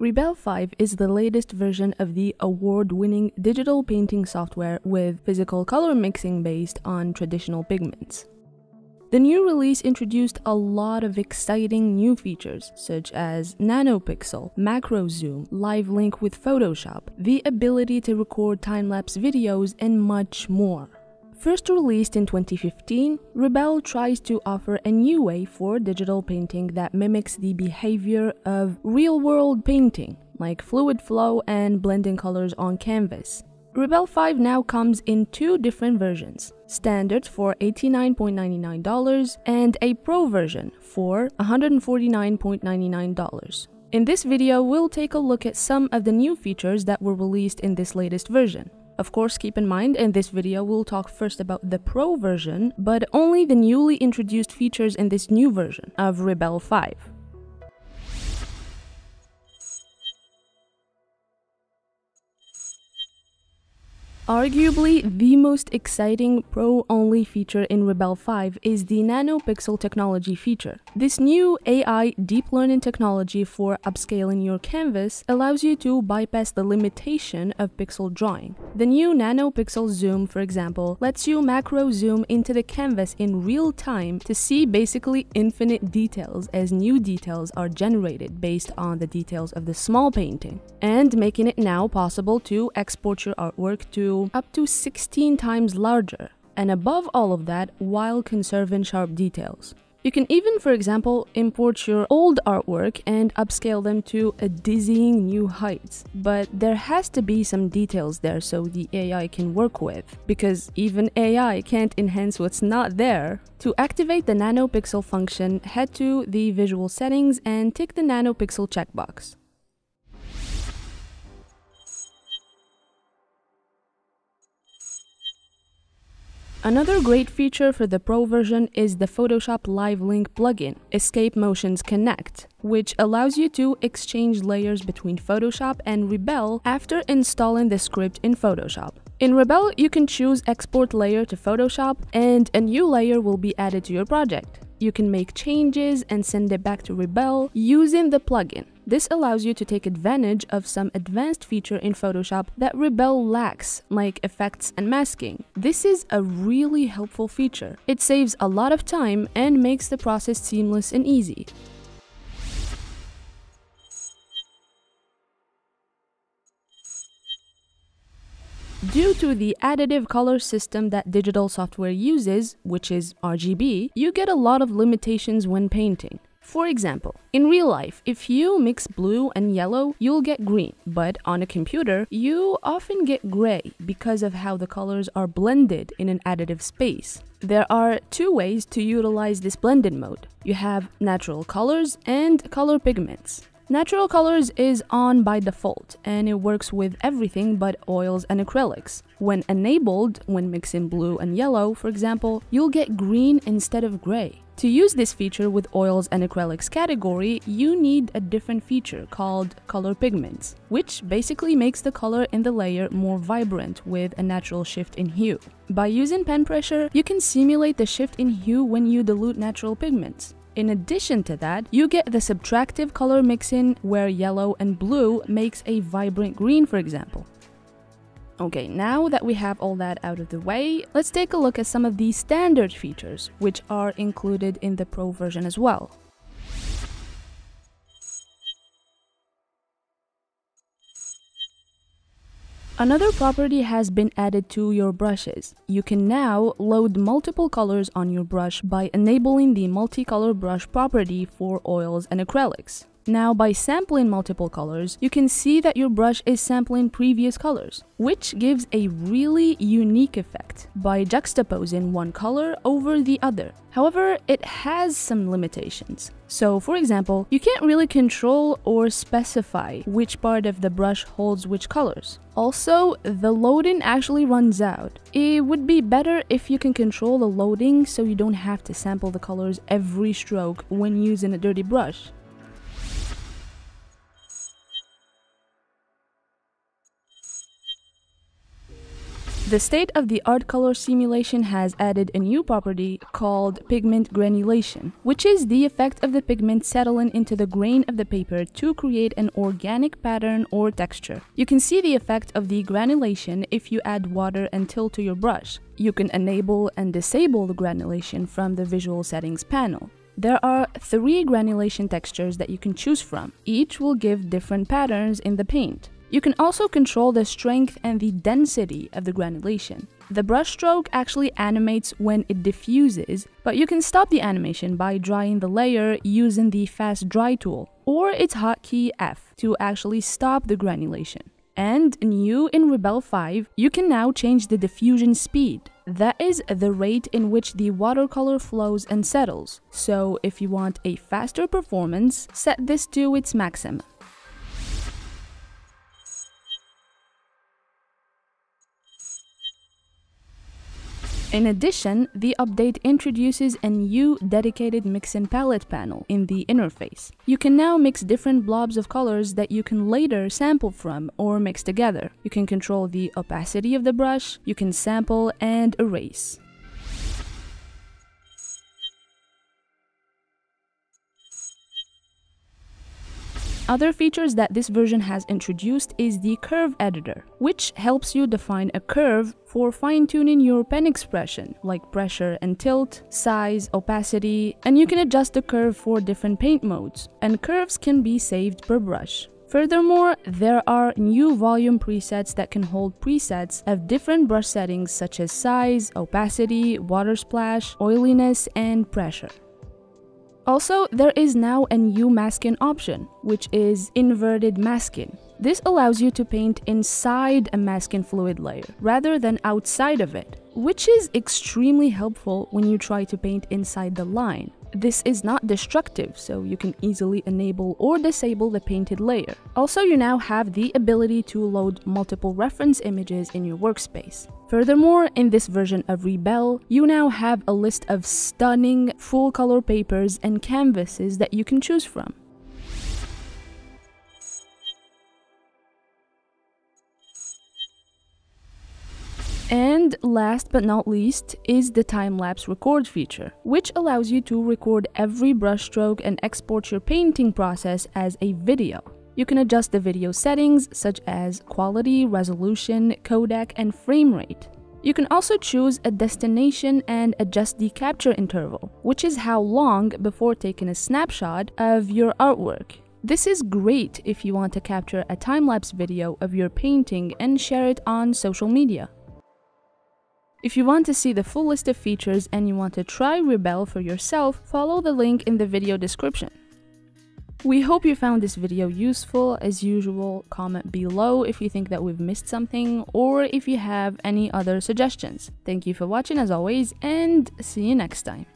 Rebelle 5 is the latest version of the award winning digital painting software with physical color mixing based on traditional pigments. The new release introduced a lot of exciting new features, such as nanopixel, macro zoom, live link with Photoshop, the ability to record time lapse videos, and much more. First released in 2015, Rebelle tries to offer a new way for digital painting that mimics the behavior of real world painting, like fluid flow and blending colors on canvas. Rebelle 5 now comes in two different versions standard for $89.99 and a pro version for $149.99. In this video, we'll take a look at some of the new features that were released in this latest version. Of course, keep in mind in this video we'll talk first about the Pro version, but only the newly introduced features in this new version of Rebelle 5. Arguably, the most exciting pro-only feature in Rebelle 5 is the nanopixel technology feature. This new AI deep learning technology for upscaling your canvas allows you to bypass the limitation of pixel drawing. The new nanopixel zoom, for example, lets you macro zoom into the canvas in real time to see basically infinite details as new details are generated based on the details of the small painting, and making it now possible to export your artwork to up to 16 times larger, and above all of that, while conserving sharp details. You can even, for example, import your old artwork and upscale them to a dizzying new heights. But there has to be some details there so the AI can work with, because even AI can't enhance what's not there. To activate the nanopixel function, head to the visual settings and tick the nanopixel checkbox. Another great feature for the Pro version is the Photoshop Live Link plugin, Escape Motions Connect, which allows you to exchange layers between Photoshop and Rebelle after installing the script in Photoshop. In Rebelle, you can choose Export Layer to Photoshop, and a new layer will be added to your project. You can make changes and send it back to Rebelle using the plugin. This allows you to take advantage of some advanced feature in Photoshop that Rebelle lacks, like effects and masking. This is a really helpful feature. It saves a lot of time and makes the process seamless and easy. Due to the additive color system that digital software uses, which is RGB, you get a lot of limitations when painting. For example, in real life, if you mix blue and yellow, you'll get green, but on a computer, you often get gray because of how the colors are blended in an additive space. There are two ways to utilize this blended mode. You have natural colors and color pigments. Natural Colors is on by default and it works with everything but oils and acrylics. When enabled, when mixing blue and yellow, for example, you'll get green instead of gray. To use this feature with oils and acrylics category, you need a different feature called color pigments, which basically makes the color in the layer more vibrant with a natural shift in hue. By using pen pressure, you can simulate the shift in hue when you dilute natural pigments. In addition to that, you get the subtractive color mixing where yellow and blue makes a vibrant green, for example. Okay, now that we have all that out of the way, let's take a look at some of the standard features, which are included in the Pro version as well. Another property has been added to your brushes. You can now load multiple colors on your brush by enabling the multicolor brush property for oils and acrylics. Now, by sampling multiple colors, you can see that your brush is sampling previous colors, which gives a really unique effect by juxtaposing one color over the other. However, it has some limitations. So, for example, you can't really control or specify which part of the brush holds which colors. Also, the loading actually runs out. It would be better if you can control the loading so you don't have to sample the colors every stroke when using a dirty brush. The state-of-the-art color simulation has added a new property called pigment granulation, which is the effect of the pigment settling into the grain of the paper to create an organic pattern or texture. You can see the effect of the granulation if you add water and tilt to your brush. You can enable and disable the granulation from the visual settings panel. There are three granulation textures that you can choose from. Each will give different patterns in the paint. You can also control the strength and the density of the granulation. The brushstroke actually animates when it diffuses, but you can stop the animation by drying the layer using the fast dry tool, or its hotkey F to actually stop the granulation. And new in Rebelle 5, you can now change the diffusion speed. That is the rate in which the watercolor flows and settles. So if you want a faster performance, set this to its maximum. In addition, the update introduces a new dedicated mix and palette panel in the interface. You can now mix different blobs of colors that you can later sample from or mix together. You can control the opacity of the brush, you can sample and erase. Other features that this version has introduced is the curve editor, which helps you define a curve for fine-tuning your pen expression, like pressure and tilt, size, opacity, and you can adjust the curve for different paint modes, and curves can be saved per brush. Furthermore, there are new volume presets that can hold presets of different brush settings such as size, opacity, water splash, oiliness, and pressure. Also, there is now a new masking option, which is inverted masking. This allows you to paint inside a masking fluid layer rather than outside of it, which is extremely helpful when you try to paint inside the line. This is not destructive, so you can easily enable or disable the painted layer. Also, you now have the ability to load multiple reference images in your workspace. Furthermore, in this version of Rebelle, you now have a list of stunning full-color papers and canvases that you can choose from. And last but not least is the time-lapse record feature, which allows you to record every brushstroke and export your painting process as a video. You can adjust the video settings such as quality, resolution, codec, and frame rate. You can also choose a destination and adjust the capture interval, which is how long before taking a snapshot of your artwork. This is great if you want to capture a time-lapse video of your painting and share it on social media. If you want to see the full list of features and you want to try Rebelle for yourself, follow the link in the video description. We hope you found this video useful. As usual, comment below if you think that we've missed something or if you have any other suggestions. Thank you for watching as always and see you next time.